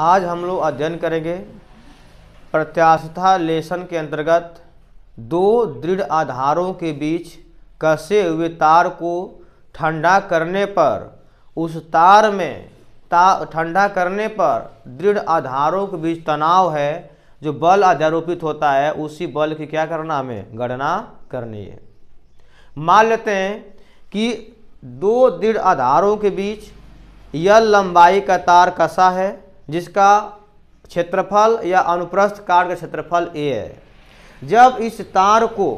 आज हम लोग अध्ययन करेंगे प्रत्यास्थता लेसन के अंतर्गत दो दृढ़ आधारों के बीच कसे हुए तार को ठंडा करने पर, उस तार में ता, ठंडा करने पर दृढ़ आधारों के बीच तनाव है, जो बल अध्यारोपित होता है, उसी बल की क्या करना हमें? गणना करनी है। मान लेते हैं कि दो दृढ़ आधारों के बीच यह लंबाई का तार कसा है जिसका क्षेत्रफल या अनुप्रस्थ काट का क्षेत्रफल ए है। जब इस तार को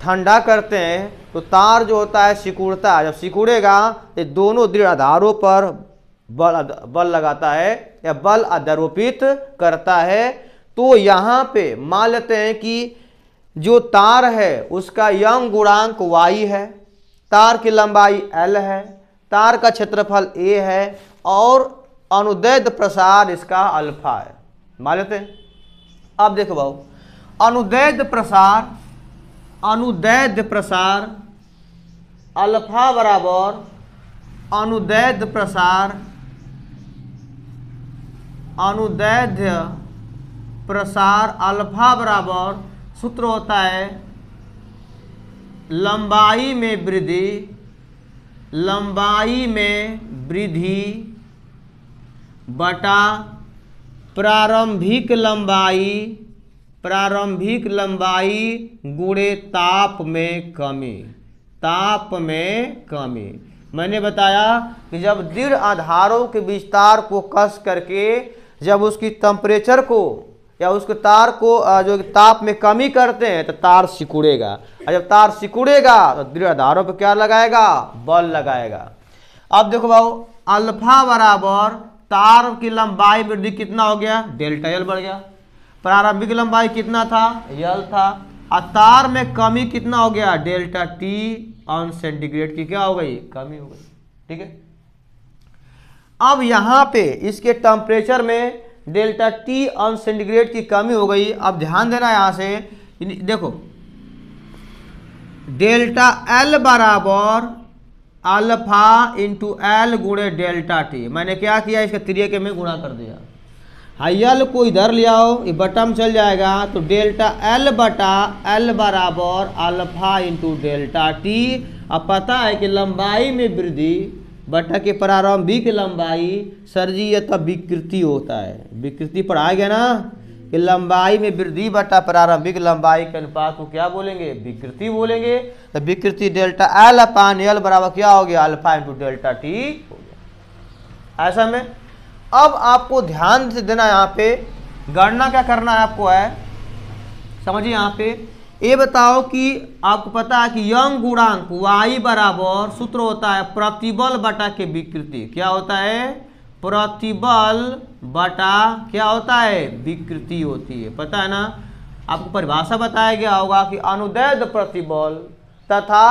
ठंडा करते हैं तो तार जो होता है सिकुड़ता है। जब सिकुड़ेगा तो दोनों दृढ़ आधारों पर बल बल लगाता है या बल अध्यारोपित करता है। तो यहाँ पे मान लेते हैं कि जो तार है, उसका यंग गुणांक y है। तार की लंबाई l है। तार का क्षेत्रफल a है और अनुदैध प्रसार इसका अल्फ़ा है। मान लेते हैं। अब देखो भाऊ अनुदैध प्रसार अनुदैध प्रसार, अल्फ़ा बराबर अनुदैध प्रसार अनुदैध प्रसार, अल्फ़ा बराबर सूत्र होता है लंबाई में वृद्धि, लंबाई में वृद्धि बटा प्रारंभिक लंबाई प्रारंभिक लंबाई गुणे ताप में कमी, ताप में कमी। मैंने बताया कि जब दृढ़ आधारों के विस्तार को कस करके जब उसकी टेम्परेचर को या उसके तार को जो ताप में कमी करते हैं तो तार सिकुड़ेगा। और जब तार सिकुड़ेगा तो दृढ़ आधारों पर क्या लगाएगा? बल लगाएगा। अब देखो भाव, अल्फ़ा बराबर तार की लंबाई वृद्धि कितना हो गया? डेल्टा एल बढ़ गया। प्रारंभिक लंबाई कितना था? यल था। और तार में कमी कितना हो गया? डेल्टा टी ऑन सेंटीग्रेड की क्या हो गई? कमी हो गई। ठीक है? अब यहाँ पे इसके टेम्परेचर में डेल्टा टी ऑन सेंटीग्रेड की कमी हो गई। अब ध्यान देना यहाँ से। देखो। डेल्टा एल बराबर अल्फ़ा इंटू एल गुणे डेल्टा टी मैंने क्या किया? इसके त्रियके में गुणा कर दिया। हाइयल को इधर ले आओ, ये बटम चल जाएगा तो डेल्टा एल बटा एल बराबर अल्फ़ा इंटू डेल्टा टी अब पता है कि लंबाई में वृद्धि, बटा के प्रारंभिक लंबाई सर्जी यह तब विकृति होता है। विकृति पढ़ाया गया ना? कि लंबाई में वृद्धि बटा प्रारंभिक लंबाई के अनुपात को क्या बोलेंगे? विकृति बोलेंगे। तो विकृति डेल्टा एल अपान एल बराबर क्या हो गया? अल्फ़ा इंटू डेल्टा टी हो गया। ऐसा में अब आपको ध्यान से देना यहाँ पे। गणना क्या करना है आपको है? समझिए यहाँ पे। ये बताओ कि आपको पता है कि यंग गुणांक वाई बराबर सूत्र होता है प्रतिबल बटा के विकृति। क्या होता है? प्रतिबल बटा क्या होता है? विकृति होती है। पता है ना? आपको परिभाषा बताया गया होगा कि अनुदैध प्रतिबल तथा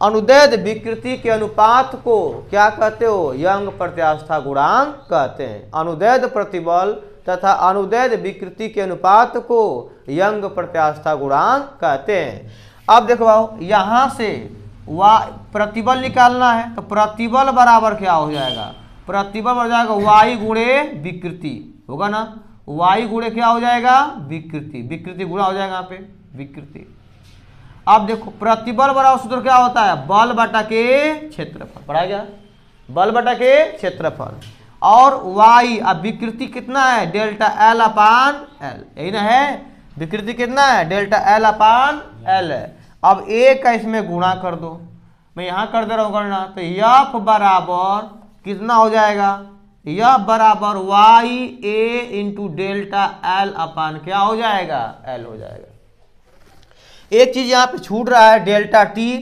अनुदैध विकृति के अनुपात को क्या कहते हो? यंग प्रत्यास्था गुणांक कहते हैं। अनुदैध प्रतिबल तथा अनुदैध विकृति के अनुपात को यंग प्रत्यास्था गुणांक कहते हैं। अब देखो भाव, यहाँ से वा प्रतिबल निकालना है तो प्रतिबल बराबर क्या हो जाएगा? प्रतिबल बढ़ जाएगा वाई गुणे विकृति। होगा ना? वाई गुणे क्या हो जाएगा? विकृति। विकृति गुणा हो जाएगा यहाँ पे। विकृति। अब देखो, प्रतिबल बराबर सूत्र क्या होता है? बल बटा के क्षेत्रफल। पढ़ा गया? बल बटा के क्षेत्रफल। और वाई अब विकृति कितना है? Delta L upon L. यही ना है? विकृति कितना है? डेल्टा एल अपान एल है। अब a का इसमें गुणा कर दो। मैं यहाँ कर दे रहा हूँ गणना। तो यफ बराबर कितना हो जाएगा? यह बराबर Y A into delta L upon क्या हो जाएगा? एल हो जाएगा। एक चीज़ यहाँ पे छूट रहा है डेल्टा टी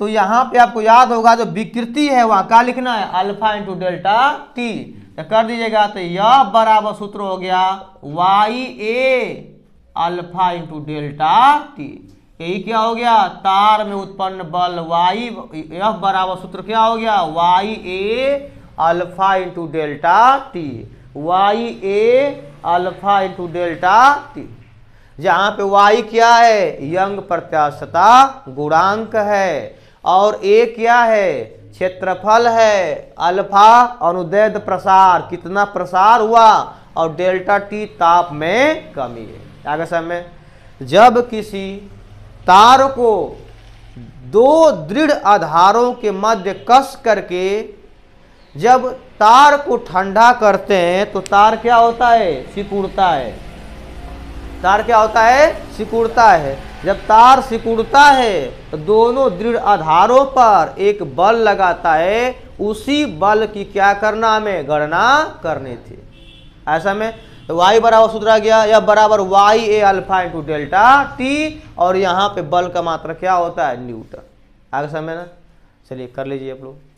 तो यहाँ पे आपको याद होगा, जो विकृति है, वहाँ क्या लिखना है? अल्फ़ा इंटू डेल्टा टी तो कर दीजिएगा तो यह बराबर सूत्र हो गया Y A alpha into delta T यही क्या हो गया? तार में उत्पन्न बल वाई यह बराबर सूत्र क्या हो गया? Y A alpha into delta T Y A alpha into delta T जहाँ पे y क्या है? यंग प्रत्याशता गुणांक है। और a क्या है? क्षेत्रफल है। अल्फ़ा अनुदैध प्रसार। कितना प्रसार हुआ? और डेल्टा टी ताप में कमी है। आगे समय जब किसी तार को दो दृढ़ आधारों के मध्य कस करके जब तार को ठंडा करते हैं तो तार क्या होता है? सिकुड़ता है। तार क्या होता है? सिकुड़ता है। जब तार सिकुड़ता है तो दोनों दृढ़ आधारों पर एक बल लगाता है। उसी बल की क्या करना हमें? गणना करनी थी। ऐसा में तो y बराबर सूत्र आ गया। यह बराबर Y A alpha into delta T और यहाँ पे बल का मात्रा क्या होता है? न्यूटन। आगे समय ना? चलिए कर लीजिए आप लोग।